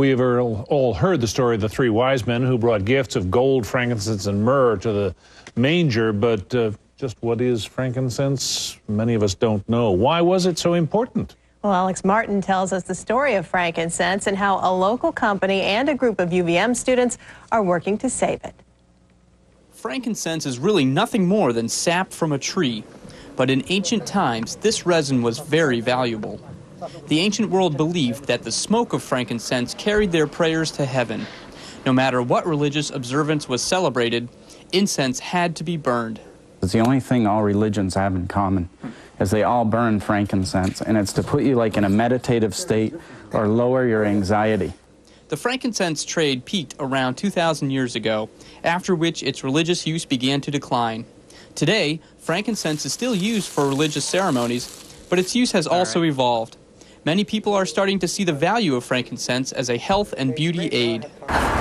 We have all heard the story of the three wise men who brought gifts of gold, frankincense, and myrrh to the manger, but uh, just what is frankincense? Many of us don't know. Why was it so important? Well, Alex Martin tells us the story of frankincense and how a local company and a group of UVM students are working to save it. Frankincense is really nothing more than sap from a tree, but in ancient times, this resin was very valuable. The ancient world believed that the smoke of frankincense carried their prayers to heaven. No matter what religious observance was celebrated, incense had to be burned. It's the only thing all religions have in common is they all burn frankincense, and it's to put you like in a meditative state or lower your anxiety. The frankincense trade peaked around 2,000 years ago, after which its religious use began to decline. Today, frankincense is still used for religious ceremonies, but its use has also evolved. Many people are starting to see the value of frankincense as a health and beauty aid.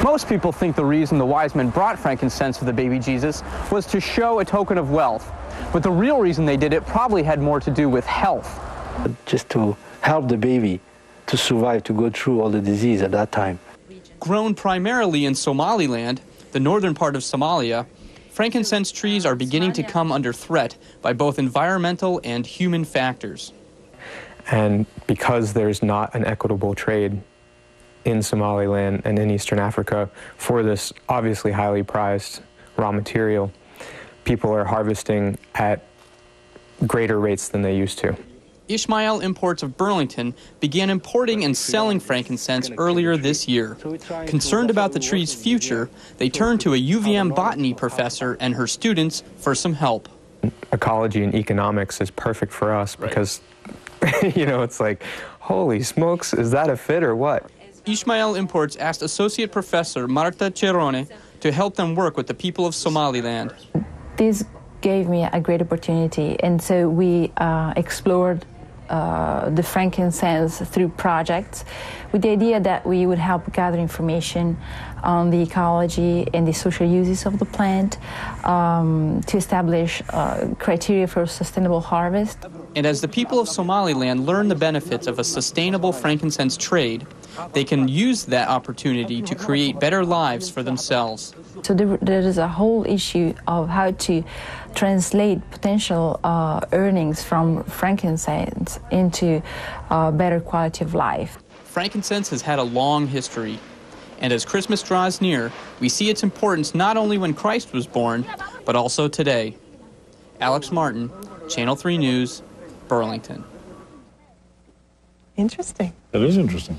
Most people think the reason the wise men brought frankincense for the baby Jesus was to show a token of wealth. But the real reason they did it probably had more to do with health. Just to help the baby to survive, to go through all the disease at that time. Grown primarily in Somaliland, the northern part of Somalia, frankincense trees are beginning to come under threat by both environmental and human factors. And because there's not an equitable trade in Somaliland and in Eastern Africa for this obviously highly prized raw material, people are harvesting at greater rates than they used to. Ismael Imports of Burlington began importing and selling frankincense earlier this year. Concerned about the tree's future, they turned to a UVM botany professor and her students for some help. Ecology and economics is perfect for us because you know, it's like, holy smokes, is that a fit or what? Ismael Imports asked Associate Professor Marta Ceroni to help them work with the people of Somaliland. This gave me a great opportunity, and so we uh, explored uh, the frankincense through projects with the idea that we would help gather information on the ecology and the social uses of the plant um, to establish uh, criteria for sustainable harvest. And as the people of Somaliland learn the benefits of a sustainable frankincense trade, they can use that opportunity to create better lives for themselves. So there, there is a whole issue of how to translate potential uh, earnings from frankincense into uh, better quality of life. Frankincense has had a long history, and as Christmas draws near, we see its importance not only when Christ was born, but also today. Alex Martin, Channel 3 News, Burlington. Interesting. That is interesting.